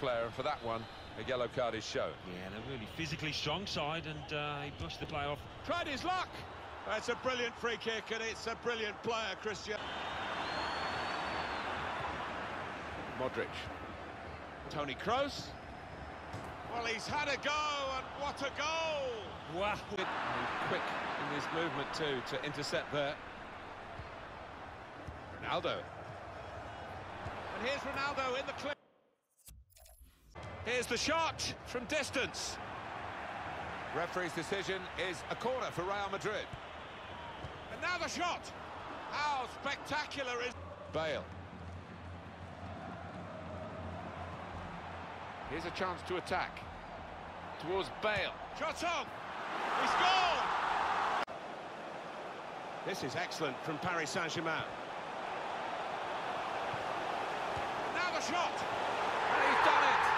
flair, and for that one, a yellow card is shown. Yeah, they're really physically strong side, and uh, he brushed the play off. Tried his luck. That's a brilliant free kick, and it's a brilliant player, Christian. Modric. Tony Kroos. Well, he's had a go, and what a goal! Wow. And quick in his movement too to intercept there. Ronaldo. And here's Ronaldo in the clip. Here's the shot from distance. Referee's decision is a corner for Real Madrid. And now the shot. How spectacular is... Bale. Here's a chance to attack. Towards Bale. Shot on. He scored! This is excellent from Paris Saint-Germain. Now the shot. And he's done it!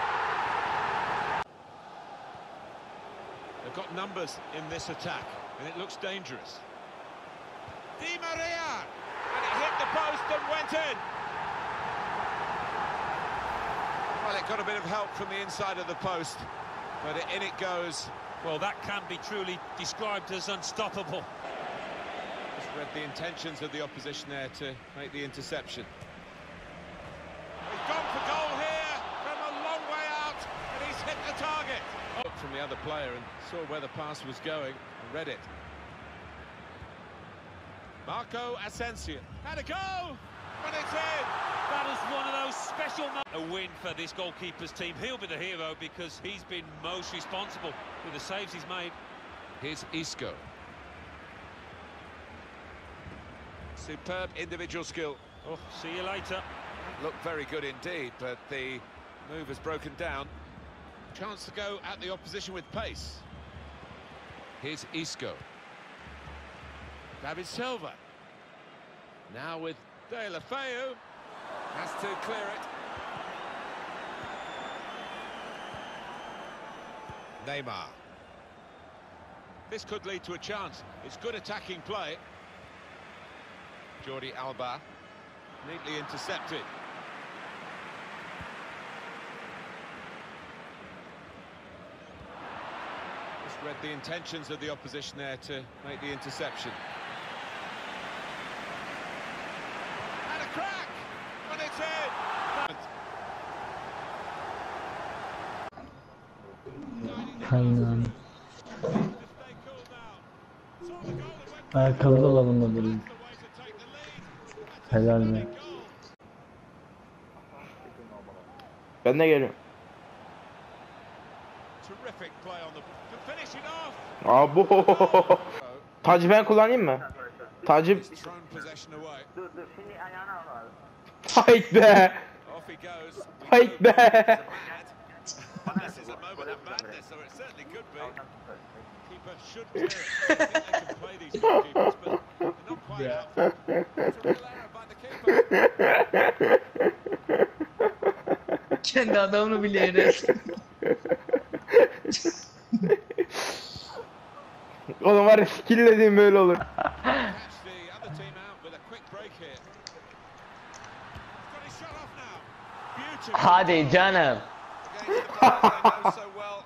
They've got numbers in this attack, and it looks dangerous. Di Maria! And it hit the post and went in. Well, it got a bit of help from the inside of the post, but in it goes. Well, that can be truly described as unstoppable. Just read the intentions of the opposition there to make the interception. He's gone for goal here from a long way out, and he's hit the target. Looked from the player and saw where the pass was going and read it. Marco Asensio. Had a go, and it's in. That is one of those special mo- A win for this goalkeeper's team. He'll be the hero because he's been most responsible with the saves he's made. Here's Isco. Superb individual skill. Oh, see you later. Looked very good indeed, but the move has broken down. Chance to go at the opposition with pace. Here's Isco. David Silva. Now with De La Feu. has to clear it. Neymar. This could lead to a chance. It's good attacking play. Jordi Alba. Neatly intercepted. Read the intentions of the opposition there to make the interception. And a crack! And it's in! Aynen. To stay cool now. Saw the goal and went Abo. Tacı ben kullanayım mı? Tacı... Hayt be. Hayt be. Kendi adamını bile yere. Oğlum var ya skill'lediğim böyle olur. Hadi canım. Against the player they know so well.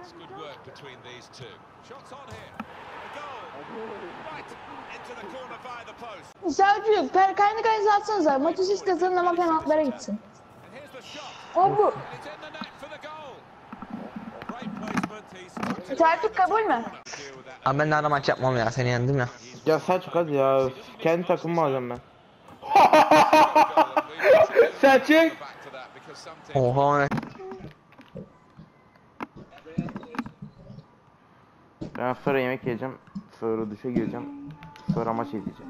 It's good work between these two. Shots on here. A goal. Right into the corner via the post. Selçuk, per kendi kalenize atsanıza. Maçı siz kazanın ama penaltılara gitsin. O bu. Away. kabul mü? Abi ben de ara maç yapmam ya. Seni yendim ya. Ya Selçuk hadi ya. Kendi takımımı alacağım ben. Some teams Oha ne? Ben sonra yemek yiyeceğim. Sonra duşa gireceğim. Sonra maç izleyeceğim.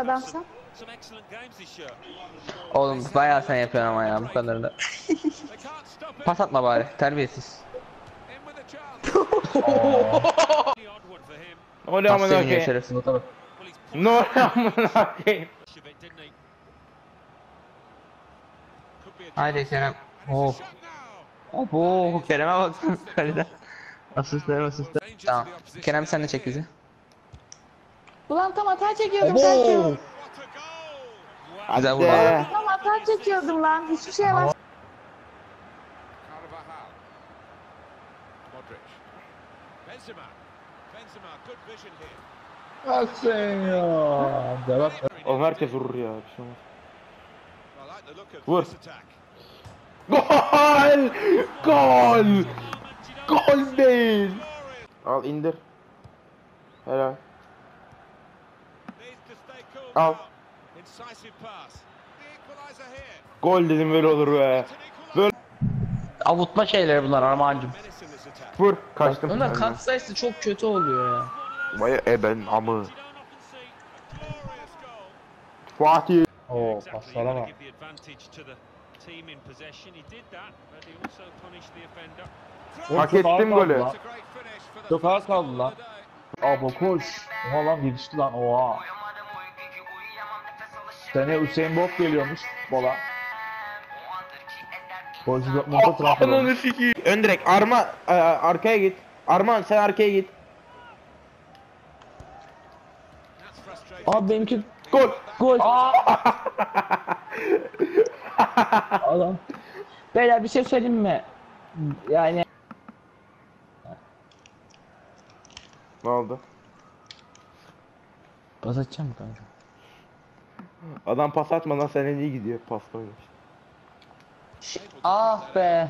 Adamsın. Oğlum bayağı sen yapıyorsun ama ya bu kadar da. Pas atma bari. Terbiyesiz. Oley amına koyayım. şerefsiz ota bak. Ne oluyor amına koyayım. Haydi. Kerem. Oh. it's a shot now. Oho Kerem'e bak. Asistler asistler. Tamam. Kerem sen de çek bizi. Ulan tam hata çekiyordum Oho. Selçuk. What Güzel vurdu. Hadi. Tamam hata çekiyordum lan. Hiçbir şey var. Carvajal. Modric. Benzema. Benzema, good vision here. Oğlum herkes vurur ya. Bir şey olmaz. Vur. Gol! Gol! Gol değil. Al indir. Helal. Al. Gol dedim böyle olur be. Equaliser. Avutma şeyleri bunlar Armağan'cım. Vur. Kaçtım. Hadi. kat sayısı çok kötü oluyor ya. Vay eben amı. Fatih. Oo paslara bak. Hak ettim golü. Çok goal kaldı lan. bu koş. Oha lan yetişti lan oha. Seneye Hüseyin Bolt geliyormuş Bola. Borussia Dortmund'a transfer olmuş. Ön direk. Arma e, arkaya git. Arman sen arkaya git. Abi benimki Gol. gol. Adam. Beyler bir şey söyleyeyim mi? Yani Ne oldu? Pas atacağım mı kanka? Adam pas atmadan senin iyi gidiyor. Pas oynuyor. Ah be.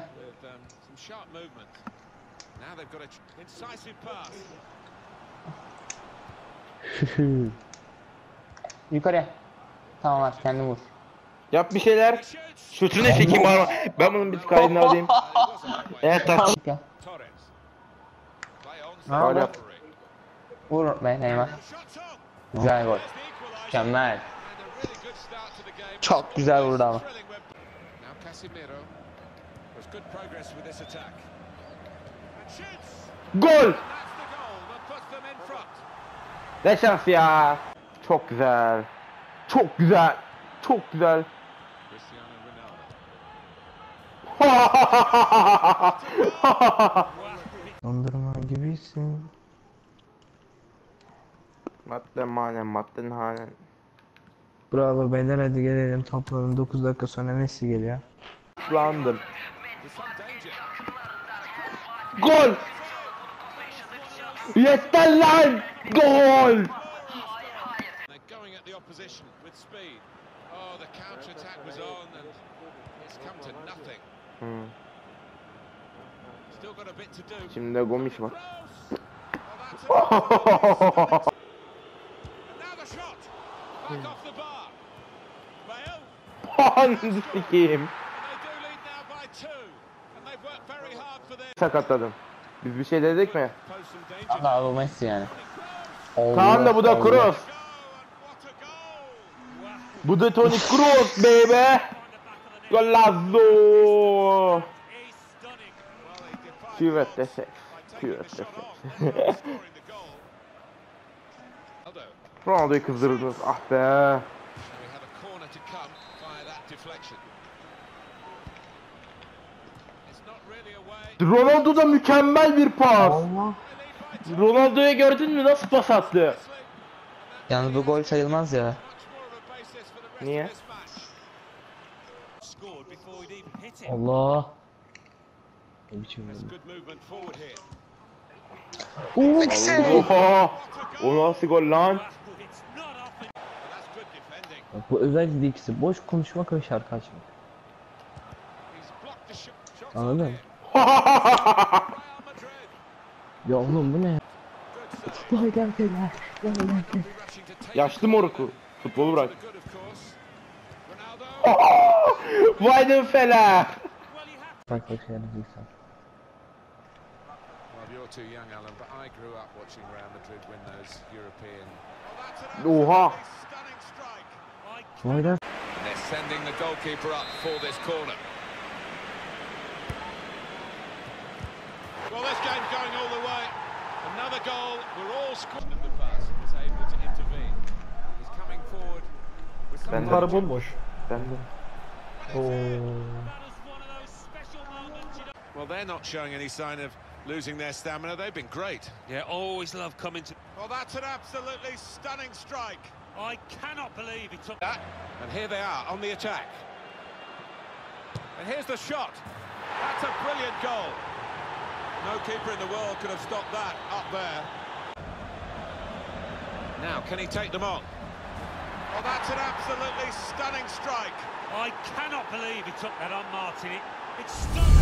Yukarıya. Tamam artık kendin vur. Yap bir şeyler. Şutunu çekeyim Arman. Ben bunun bir kaydını alayım. Evet tak. Ya. Torres. Play on. Ne haber? referee. Vur be Neymar. Güzel gol. Mükemmel. Çok güzel vurdu ama. Gol. Ne şans ya. Çok güzel. Çok güzel. Çok güzel. Dondurma gibisin. madden manen madden hanen. Bravo beyler hadi gelelim. Topların 9 dakika sonra Messi geliyor. Danger. Gol. Yeter lan. Gol. They're going at the opposition with speed. Oh, the counter attack was on and it's come to nothing. Hmm. Still got a bit to do. Şimdi de Gomis var. for this. Sakatladım. Biz bir şey dedik mi? Allah bu Messi yani. Kaan da bu da Allah. Kroos. Bu da Toni Kroos baby. Defied Küvet desek. Küvet desek. off and scoring the goal. Ronaldo. Ronaldo'yu kızdırdınız. Ah be. Now we have a corner to come via that deflection. It's not really away. Ronaldo'da mükemmel bir pas. Two. Ronaldo'yu gördün mü nasıl pas attı? Yalnız bu gol sayılmaz ya. Niye? Allah. Ne biçim. Oha. O nasıl gol lan? Defending. Bu özellikle ikisi boş konuşmak ve şarkı açmak. Anladın mı? Ya oğlum bu ne? To take Yaşlı moruku. Futbolu bırak. Vay fela. Bak bak those European. Oha. Stunning strike. I Vay der. And they're sending the goalkeeper up for this corner. Well, this game's going all the way. Another goal. We're all scoring of the pass. Is able to intervene. He's coming forward. With some Ben de. Bomboş. Ben de. that oh. is one of those special moments. You know. Well, they're not showing any sign of losing their stamina. They've been great. Yeah, always love coming to. Well, that's an absolutely stunning strike. I cannot believe he took that. And here they are on the attack. And here's the shot. That's a brilliant goal. No keeper in the world could have stopped that up there. Now, can he take them on? Oh, that's an absolutely stunning strike. I cannot believe he took that on Martin. It, it's stunning.